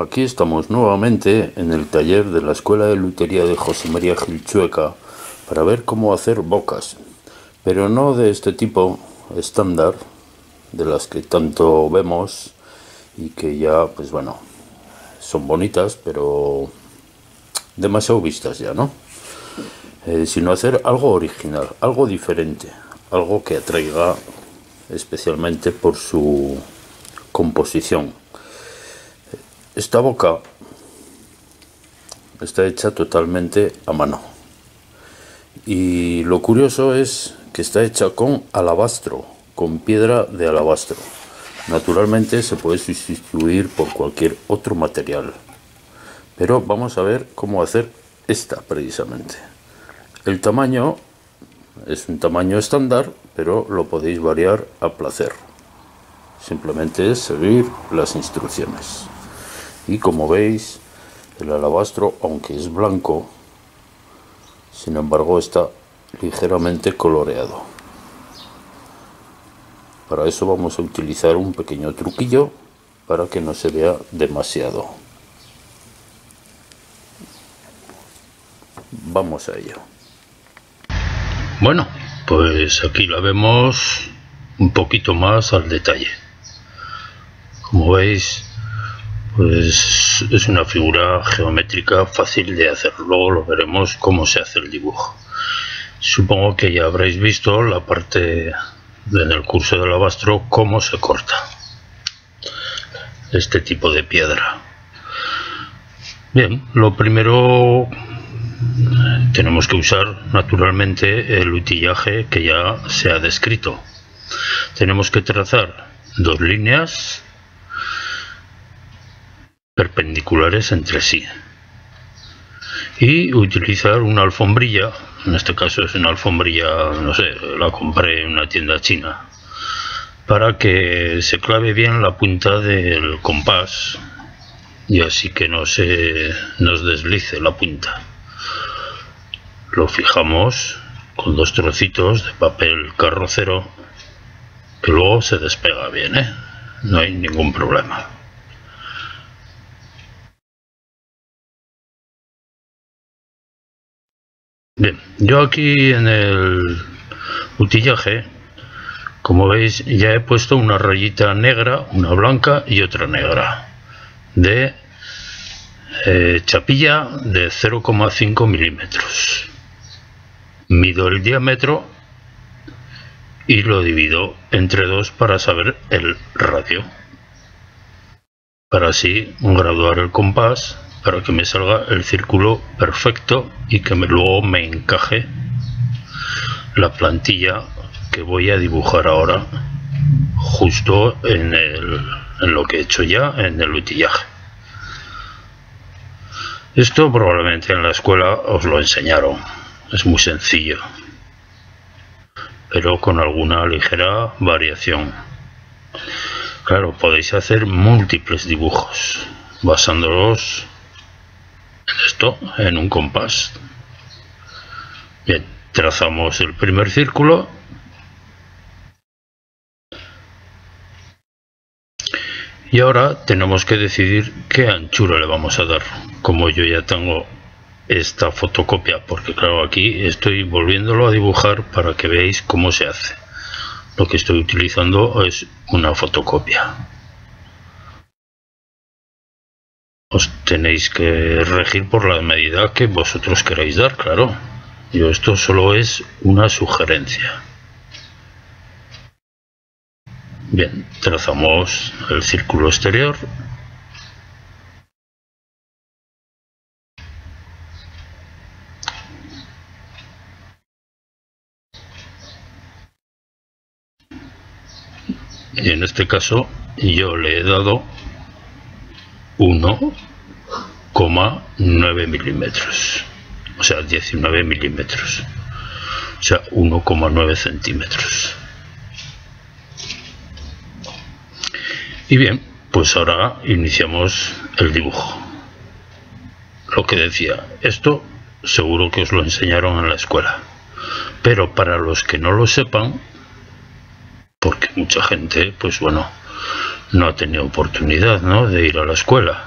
Aquí estamos nuevamente en el taller de la Escuela de Lutería de José María Gilchueca para ver cómo hacer bocas, pero no de este tipo estándar, de las que tanto vemos y que ya, pues bueno, son bonitas, pero demasiado vistas ya, ¿no? Eh, sino hacer algo original, algo diferente, algo que atraiga especialmente por su composición. Esta boca está hecha totalmente a mano. Y lo curioso es que está hecha con alabastro, con piedra de alabastro. Naturalmente se puede sustituir por cualquier otro material. Pero vamos a ver cómo hacer esta precisamente. El tamaño es un tamaño estándar, pero lo podéis variar a placer. Simplemente es seguir las instrucciones y como veis el alabastro aunque es blanco sin embargo está ligeramente coloreado. Para eso vamos a utilizar un pequeño truquillo para que no se vea demasiado. Vamos a ello. Bueno pues aquí la vemos un poquito más al detalle. Como veis pues es una figura geométrica fácil de hacer. Luego lo veremos cómo se hace el dibujo. Supongo que ya habréis visto la parte en el curso del alabastro cómo se corta este tipo de piedra. Bien, lo primero tenemos que usar naturalmente el utillaje que ya se ha descrito. Tenemos que trazar dos líneas perpendiculares entre sí. Y utilizar una alfombrilla en este caso es una alfombrilla no sé la compré en una tienda china para que se clave bien la punta del compás y así que no se nos deslice la punta. Lo fijamos con dos trocitos de papel carrocero que luego se despega bien ¿eh? no hay ningún problema Bien, yo aquí en el utillaje, como veis, ya he puesto una rayita negra, una blanca y otra negra de eh, chapilla de 0,5 milímetros. Mido el diámetro y lo divido entre dos para saber el radio. Para así graduar el compás para que me salga el círculo perfecto y que me, luego me encaje la plantilla que voy a dibujar ahora justo en, el, en lo que he hecho ya en el utillaje. Esto probablemente en la escuela os lo enseñaron. Es muy sencillo pero con alguna ligera variación. Claro podéis hacer múltiples dibujos basándolos esto en un compás. Bien, trazamos el primer círculo. Y ahora tenemos que decidir qué anchura le vamos a dar. Como yo ya tengo esta fotocopia, porque claro, aquí estoy volviéndolo a dibujar para que veáis cómo se hace. Lo que estoy utilizando es una fotocopia. Os tenéis que regir por la medida que vosotros queráis dar, claro. Yo esto solo es una sugerencia. Bien, trazamos el círculo exterior. Y en este caso yo le he dado 1,9 milímetros. O sea 19 milímetros. O sea 1,9 centímetros. Y bien pues ahora iniciamos el dibujo. Lo que decía esto seguro que os lo enseñaron en la escuela. Pero para los que no lo sepan porque mucha gente pues bueno no ha tenido oportunidad ¿no? de ir a la escuela.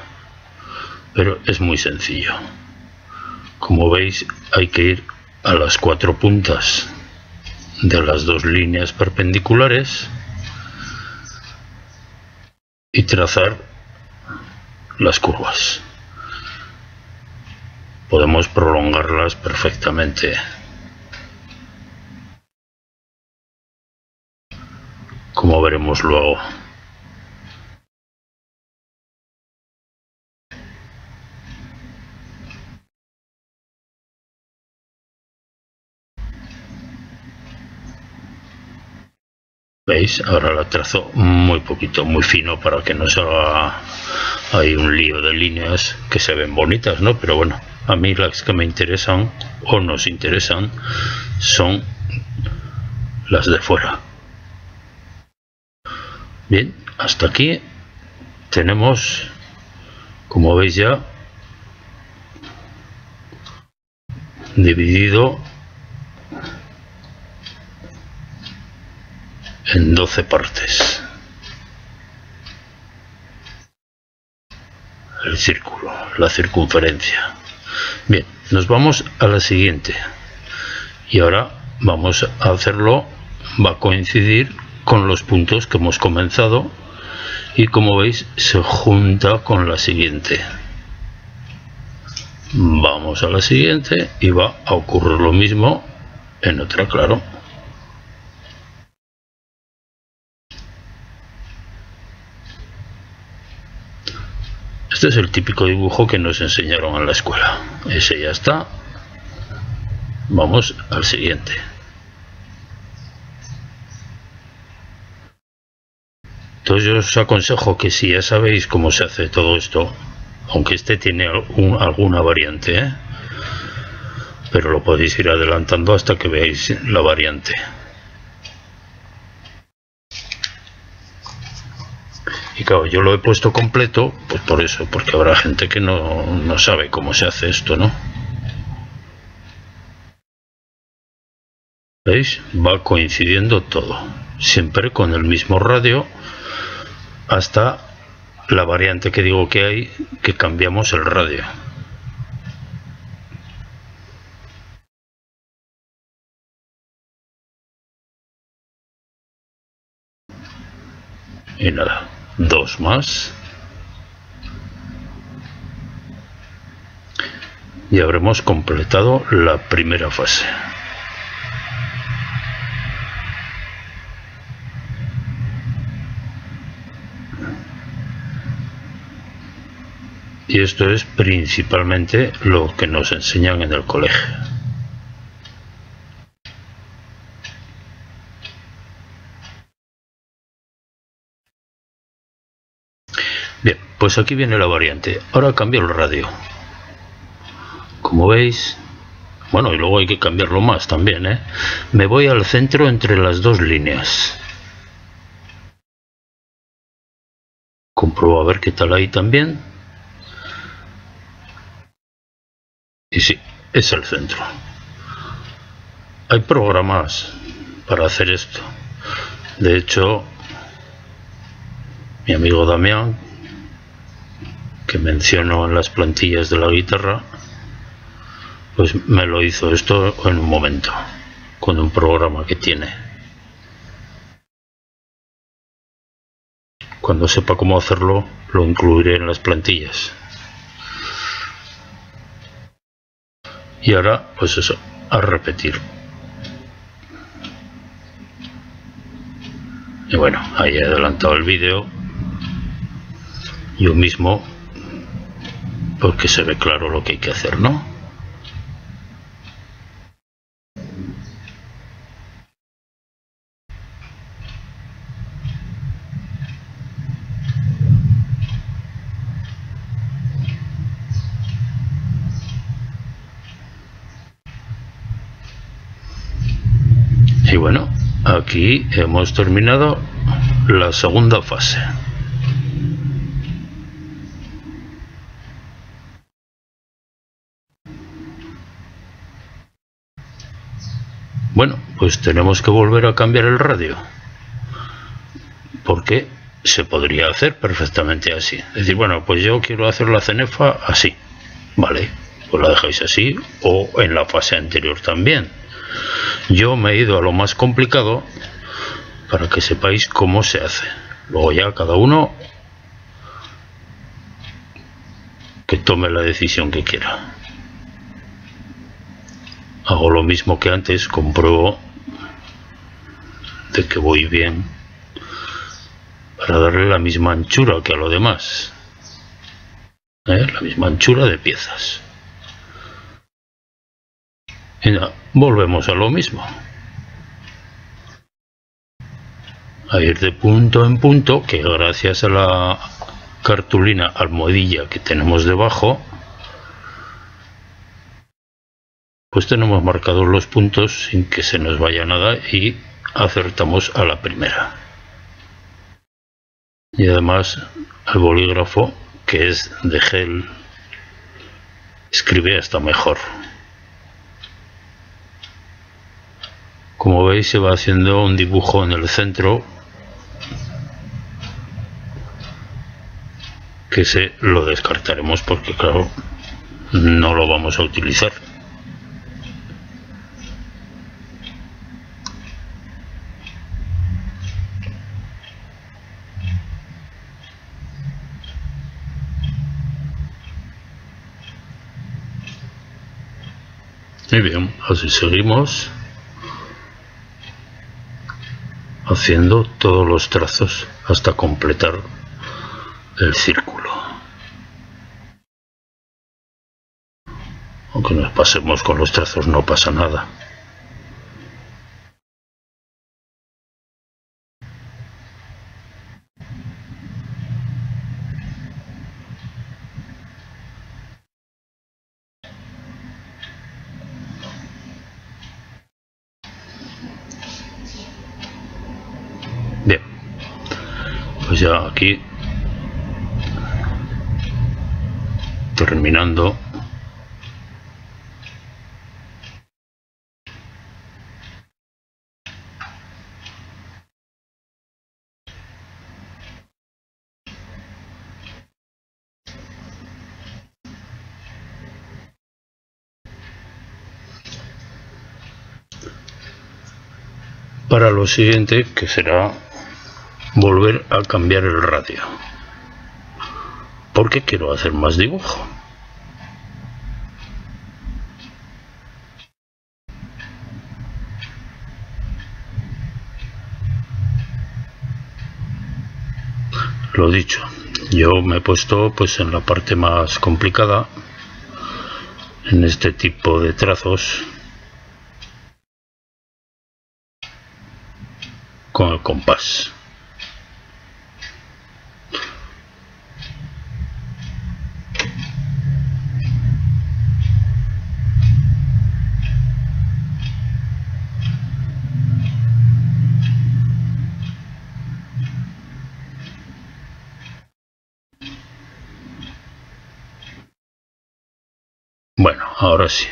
pero es muy sencillo. Como veis hay que ir a las cuatro puntas de las dos líneas perpendiculares y trazar las curvas. Podemos prolongarlas perfectamente. Como veremos luego. ¿Veis? Ahora la trazo muy poquito, muy fino para que no se haga ahí un lío de líneas que se ven bonitas, ¿no? Pero bueno, a mí las que me interesan o nos interesan son las de fuera. Bien, hasta aquí tenemos, como veis ya, dividido en 12 partes. El círculo, la circunferencia. Bien, nos vamos a la siguiente. Y ahora vamos a hacerlo, va a coincidir con los puntos que hemos comenzado y como veis se junta con la siguiente. Vamos a la siguiente y va a ocurrir lo mismo en otra, claro. Este es el típico dibujo que nos enseñaron en la escuela. Ese ya está. Vamos al siguiente. Entonces yo os aconsejo que si ya sabéis cómo se hace todo esto, aunque este tiene alguna variante, ¿eh? pero lo podéis ir adelantando hasta que veáis la variante. Y claro, yo lo he puesto completo, pues por eso, porque habrá gente que no, no sabe cómo se hace esto, ¿no? ¿Veis? Va coincidiendo todo, siempre con el mismo radio, hasta la variante que digo que hay, que cambiamos el radio. Y nada dos más. Y habremos completado la primera fase. Y esto es principalmente lo que nos enseñan en el colegio Bien, pues aquí viene la variante. Ahora cambio el radio. Como veis, bueno, y luego hay que cambiarlo más también, ¿eh? Me voy al centro entre las dos líneas. Compruebo a ver qué tal ahí también. Y sí, es el centro. Hay programas para hacer esto. De hecho, mi amigo Damián que menciono en las plantillas de la guitarra, pues me lo hizo esto en un momento, con un programa que tiene. Cuando sepa cómo hacerlo, lo incluiré en las plantillas. Y ahora, pues eso, a repetir. Y bueno, ahí he adelantado el vídeo. Yo mismo porque se ve claro lo que hay que hacer, ¿no? Y bueno, aquí hemos terminado la segunda fase. Bueno, pues tenemos que volver a cambiar el radio. Porque se podría hacer perfectamente así. Decir, bueno, pues yo quiero hacer la cenefa así. Vale, pues la dejáis así o en la fase anterior también. Yo me he ido a lo más complicado para que sepáis cómo se hace. Luego ya cada uno que tome la decisión que quiera. Hago lo mismo que antes, compruebo de que voy bien para darle la misma anchura que a lo demás. ¿Eh? La misma anchura de piezas. Y volvemos a lo mismo. A ir de punto en punto, que gracias a la cartulina almohadilla que tenemos debajo, pues tenemos marcados los puntos sin que se nos vaya nada y acertamos a la primera. Y además el bolígrafo que es de gel escribe hasta mejor. Como veis se va haciendo un dibujo en el centro que se lo descartaremos porque claro no lo vamos a utilizar bien, así seguimos haciendo todos los trazos hasta completar el círculo. Aunque nos pasemos con los trazos no pasa nada. ya aquí terminando para lo siguiente que será volver a cambiar el radio. Porque quiero hacer más dibujo. Lo dicho yo me he puesto pues en la parte más complicada en este tipo de trazos con el compás Bueno, ahora sí.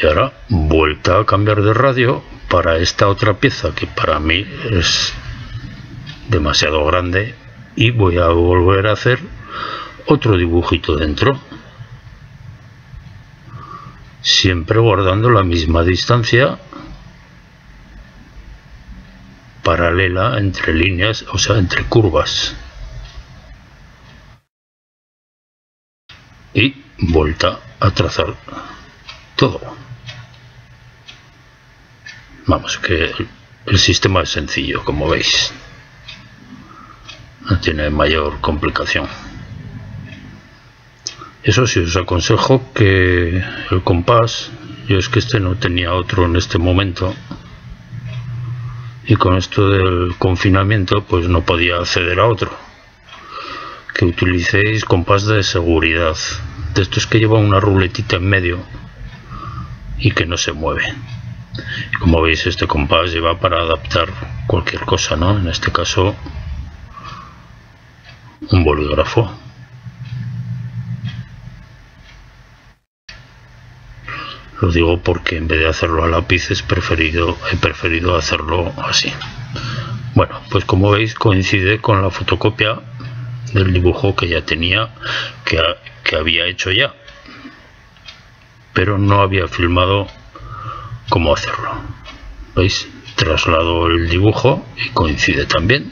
Y ahora vuelta a cambiar de radio para esta otra pieza que para mí es demasiado grande y voy a volver a hacer otro dibujito dentro siempre guardando la misma distancia paralela entre líneas o sea entre curvas y vuelta a trazar todo. Vamos, que el sistema es sencillo, como veis. No tiene mayor complicación. Eso sí, os aconsejo que el compás, yo es que este no tenía otro en este momento, y con esto del confinamiento pues no podía acceder a otro que utilicéis compás de seguridad de estos que llevan una ruletita en medio y que no se mueve como veis este compás lleva para adaptar cualquier cosa no en este caso un bolígrafo Lo digo porque en vez de hacerlo a lápiz es preferido, he preferido hacerlo así. Bueno, pues como veis coincide con la fotocopia del dibujo que ya tenía, que, que había hecho ya. Pero no había filmado cómo hacerlo. ¿Veis? Traslado el dibujo y coincide también.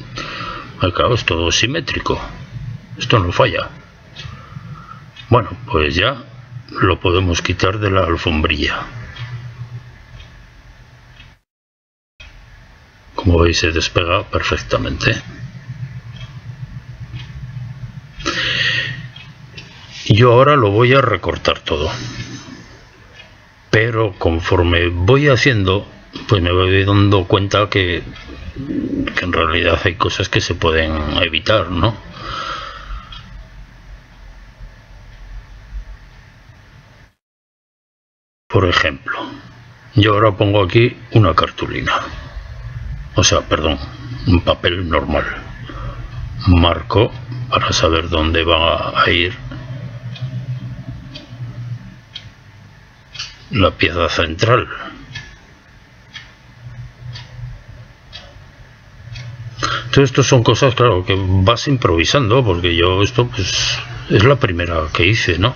Acá es todo simétrico. Esto no falla. Bueno, pues ya lo podemos quitar de la alfombrilla. Como veis se despega perfectamente. Yo ahora lo voy a recortar todo. Pero conforme voy haciendo, pues me voy dando cuenta que, que en realidad hay cosas que se pueden evitar, ¿no? Por ejemplo, yo ahora pongo aquí una cartulina. O sea, perdón, un papel normal. Marco para saber dónde va a ir la pieza central. Todo esto son cosas, claro, que vas improvisando, porque yo esto pues es la primera que hice, ¿no?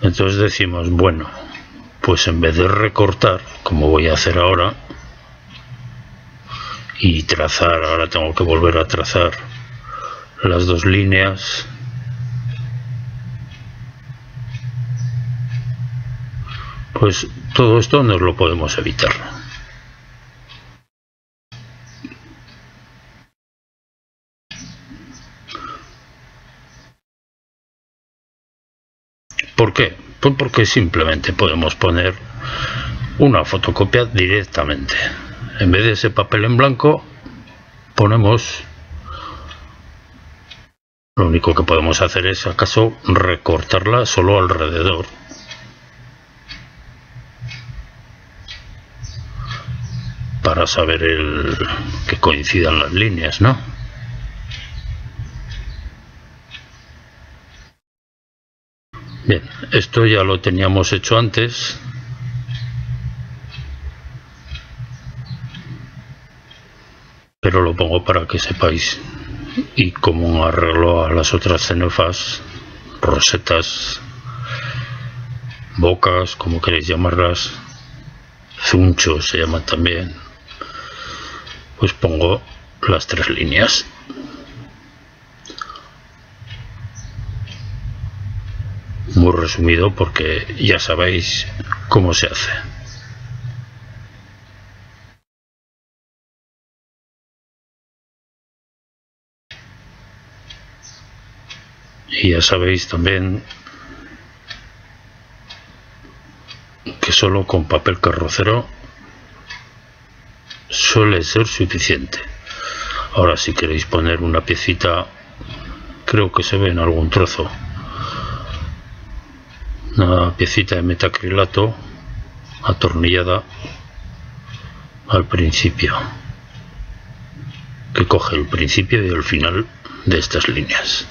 Entonces decimos, bueno, pues en vez de recortar, como voy a hacer ahora, y trazar, ahora tengo que volver a trazar las dos líneas, pues todo esto nos lo podemos evitar. ¿Por qué? Pues porque simplemente podemos poner una fotocopia directamente. En vez de ese papel en blanco, ponemos... Lo único que podemos hacer es, acaso, recortarla solo alrededor. Para saber el que coincidan las líneas, ¿no? Bien, esto ya lo teníamos hecho antes. Pero lo pongo para que sepáis. Y como arreglo a las otras cenefas, rosetas, bocas, como queréis llamarlas, zunchos se llaman también, pues pongo las tres líneas. muy resumido porque ya sabéis cómo se hace. Y ya sabéis también que solo con papel carrocero suele ser suficiente. Ahora si queréis poner una piecita, creo que se ve en algún trozo. Una piecita de metacrilato atornillada al principio que coge el principio y el final de estas líneas.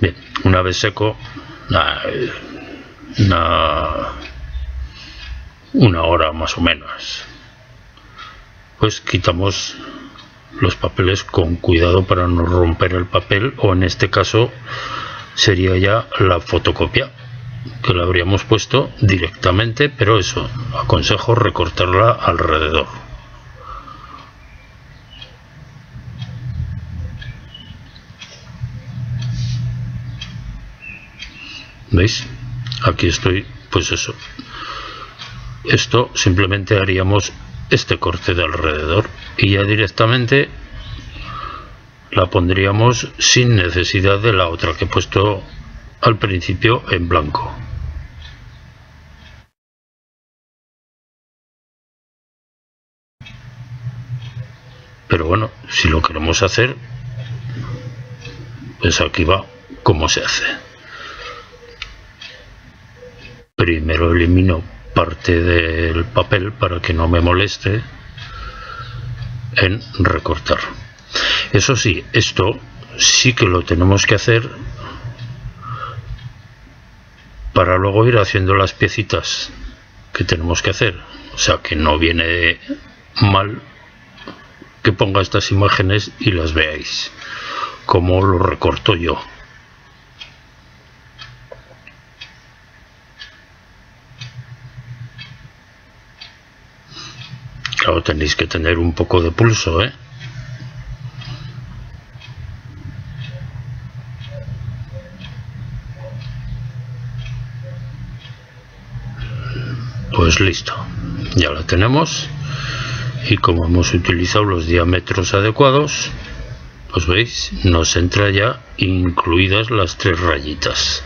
Bien una vez seco una, una hora más o menos pues quitamos los papeles con cuidado para no romper el papel o en este caso sería ya la fotocopia que la habríamos puesto directamente pero eso aconsejo recortarla alrededor. Veis aquí estoy pues eso. Esto simplemente haríamos este corte de alrededor y ya directamente la pondríamos sin necesidad de la otra que he puesto al principio en blanco. Pero bueno, si lo queremos hacer, pues aquí va cómo se hace. Primero elimino parte del papel para que no me moleste en recortar. Eso sí, esto sí que lo tenemos que hacer para luego ir haciendo las piecitas que tenemos que hacer o sea que no viene mal que ponga estas imágenes y las veáis como lo recorto yo tenéis que tener un poco de pulso ¿eh? pues listo ya la tenemos. Y como hemos utilizado los diámetros adecuados pues veis nos entra ya incluidas las tres rayitas.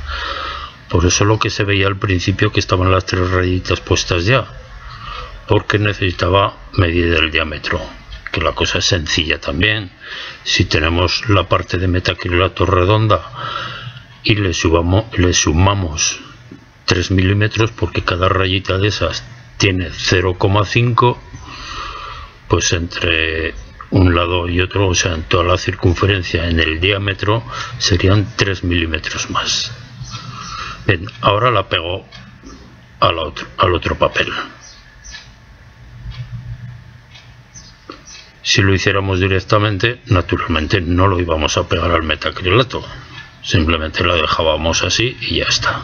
Por eso lo que se veía al principio que estaban las tres rayitas puestas ya porque necesitaba medir el diámetro que la cosa es sencilla también. Si tenemos la parte de metacrilato redonda y le, subamos, le sumamos 3 milímetros porque cada rayita de esas tiene 0,5 pues entre un lado y otro o sea en toda la circunferencia en el diámetro serían 3 milímetros más. Bien ahora la pego al otro, al otro papel si lo hiciéramos directamente naturalmente no lo íbamos a pegar al metacrilato. Simplemente la dejábamos así y ya está.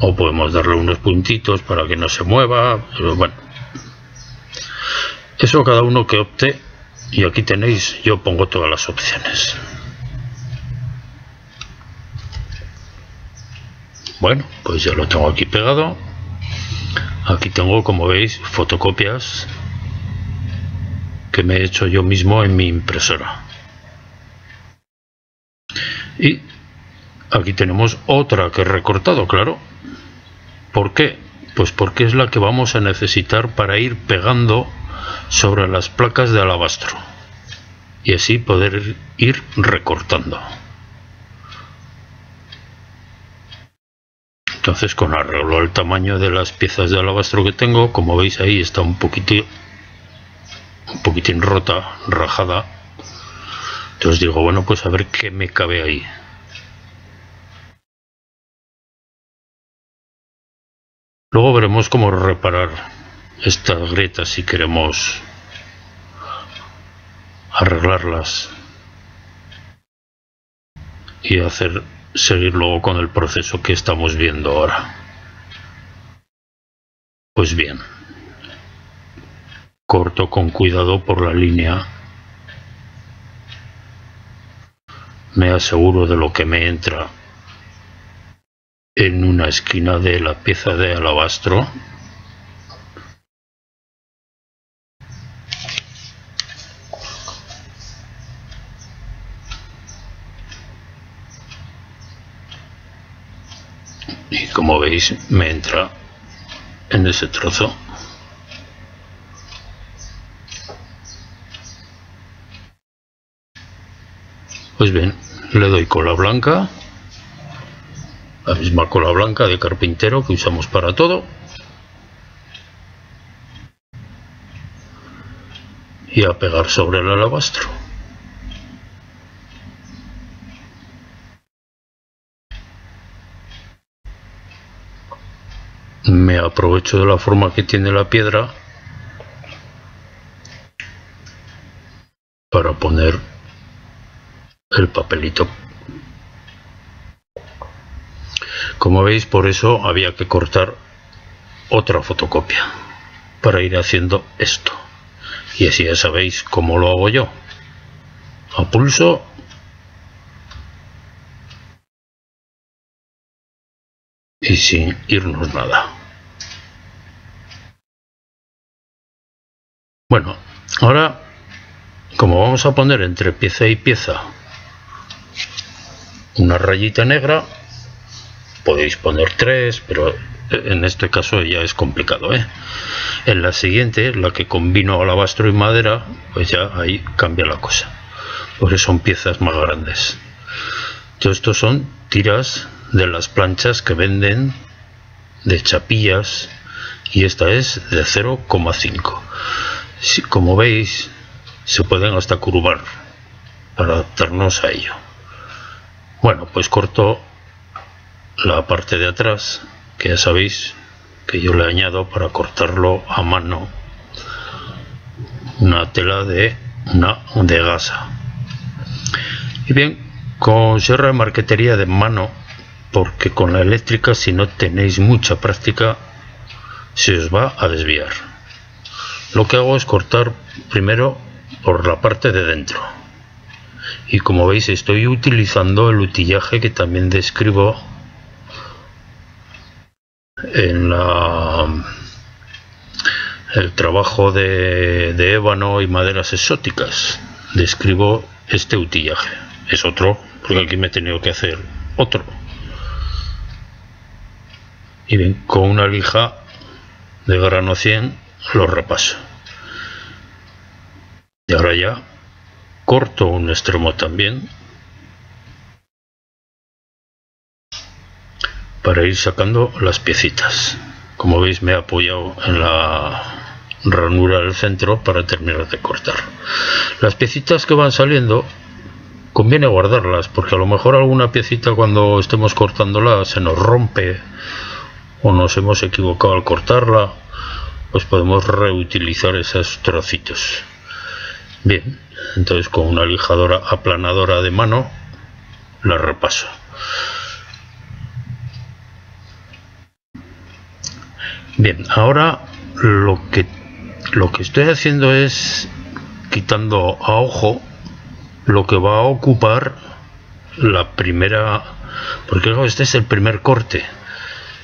O podemos darle unos puntitos para que no se mueva pero bueno. Eso cada uno que opte y aquí tenéis yo pongo todas las opciones. Bueno pues ya lo tengo aquí pegado. Aquí tengo como veis fotocopias que me he hecho yo mismo en mi impresora y aquí tenemos otra que he recortado claro ¿Por qué? Pues porque es la que vamos a necesitar para ir pegando sobre las placas de alabastro y así poder ir recortando. Entonces con arreglo al tamaño de las piezas de alabastro que tengo, como veis ahí está un poquitín, un poquitín rota, rajada. Entonces digo, bueno, pues a ver qué me cabe ahí. Luego veremos cómo reparar estas grietas si queremos arreglarlas y hacer seguir luego con el proceso que estamos viendo ahora. Pues bien, corto con cuidado por la línea, me aseguro de lo que me entra. En una esquina de la pieza de alabastro. Y como veis me entra en ese trozo pues bien le doy cola blanca. La misma cola blanca de carpintero que usamos para todo. Y a pegar sobre el alabastro. Me aprovecho de la forma que tiene la piedra para poner el papelito Como veis, por eso había que cortar otra fotocopia para ir haciendo esto. Y así ya sabéis cómo lo hago yo. A pulso y sin irnos nada. Bueno, ahora como vamos a poner entre pieza y pieza una rayita negra, podéis poner tres, pero en este caso ya es complicado. ¿eh? En la siguiente, la que combino alabastro y madera, pues ya ahí cambia la cosa, porque son piezas más grandes. Todo esto son tiras de las planchas que venden de chapillas y esta es de 0,5. Si, como veis, se pueden hasta curvar para adaptarnos a ello. Bueno, pues corto la parte de atrás, que ya sabéis que yo le añado para cortarlo a mano una tela de una de gasa. Y bien, con sierra de marquetería de mano, porque con la eléctrica si no tenéis mucha práctica se os va a desviar. Lo que hago es cortar primero por la parte de dentro. Y como veis estoy utilizando el utillaje que también describo en la el trabajo de, ébano y maderas exóticas. Describo este utillaje. Es otro, porque aquí me he tenido que hacer otro. Y bien, con una lija de grano 100 lo repaso. Y ahora ya corto un extremo también para ir sacando las piecitas. Como veis me he apoyado en la ranura del centro para terminar de cortar. Las piecitas que van saliendo conviene guardarlas porque a lo mejor alguna piecita cuando estemos cortándola se nos rompe o nos hemos equivocado al cortarla pues podemos reutilizar esos trocitos bien entonces con una lijadora aplanadora de mano la repaso Bien, ahora lo que lo que estoy haciendo es quitando a ojo lo que va a ocupar la primera porque este es el primer corte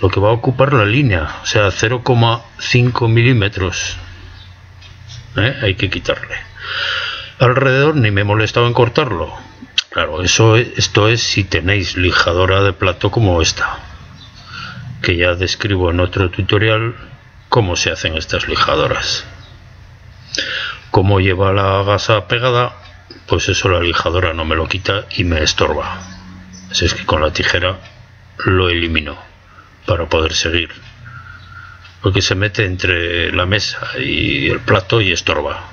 lo que va a ocupar la línea o sea 0,5 milímetros ¿eh? hay que quitarle alrededor ni me molestaba en cortarlo claro eso esto es si tenéis lijadora de plato como esta que ya describo en otro tutorial cómo se hacen estas lijadoras. Como lleva la gasa pegada, pues eso la lijadora no me lo quita y me estorba. Así es que con la tijera lo elimino para poder seguir. Porque se mete entre la mesa y el plato y estorba.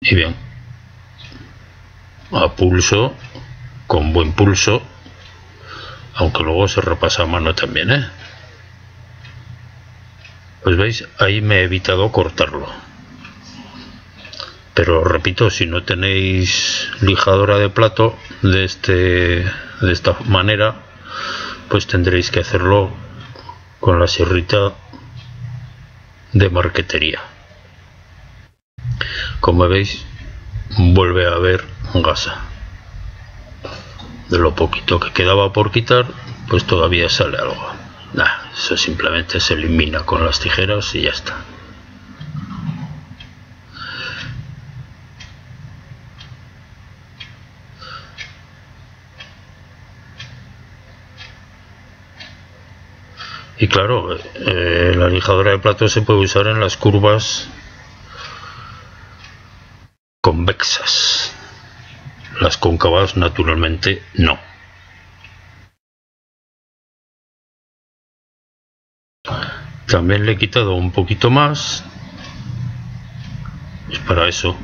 Y bien, a pulso, con buen pulso, aunque luego se repasa a mano también, ¿eh? Pues veis, ahí me he evitado cortarlo. Pero repito, si no tenéis lijadora de plato de, este, de esta manera, pues tendréis que hacerlo con la sierrita de marquetería. Como veis, vuelve a haber gasa de lo poquito que quedaba por quitar, pues todavía sale algo. Nah, eso simplemente se elimina con las tijeras y ya está. Y claro, eh, la lijadora de plato se puede usar en las curvas convexas. Las cóncavas naturalmente no. También le he quitado un poquito más. Es para eso.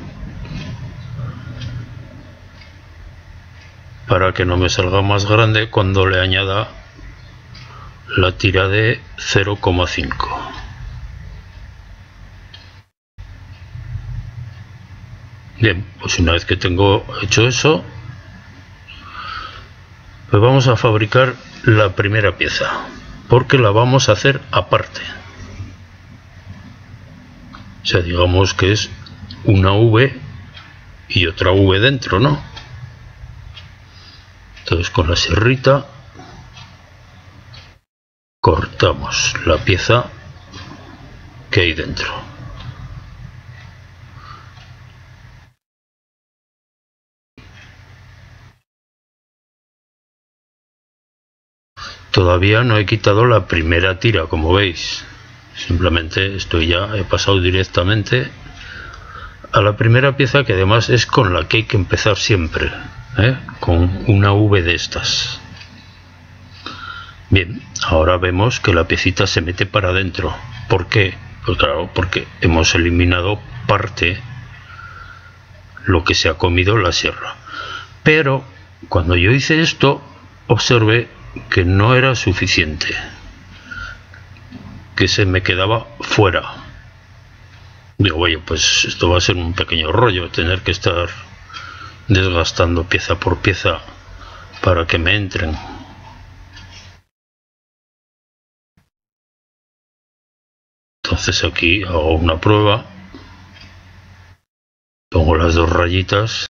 Para que no me salga más grande cuando le añada la tira de 0,5. Bien, pues una vez que tengo hecho eso, pues vamos a fabricar la primera pieza, porque la vamos a hacer aparte. O sea, digamos que es una V y otra V dentro, ¿no? Entonces con la serrita cortamos la pieza que hay dentro. Todavía no he quitado la primera tira, como veis. Simplemente estoy ya, he pasado directamente a la primera pieza que además es con la que hay que empezar siempre, ¿eh? con una V de estas. Bien, ahora vemos que la piecita se mete para adentro. ¿Por qué? Pues claro, porque hemos eliminado parte lo que se ha comido la sierra. Pero Cuando yo hice esto, observé que no era suficiente, que se me quedaba fuera. Digo, oye, pues esto va a ser un pequeño rollo, tener que estar desgastando pieza por pieza para que me entren. Entonces aquí hago una prueba, pongo las dos rayitas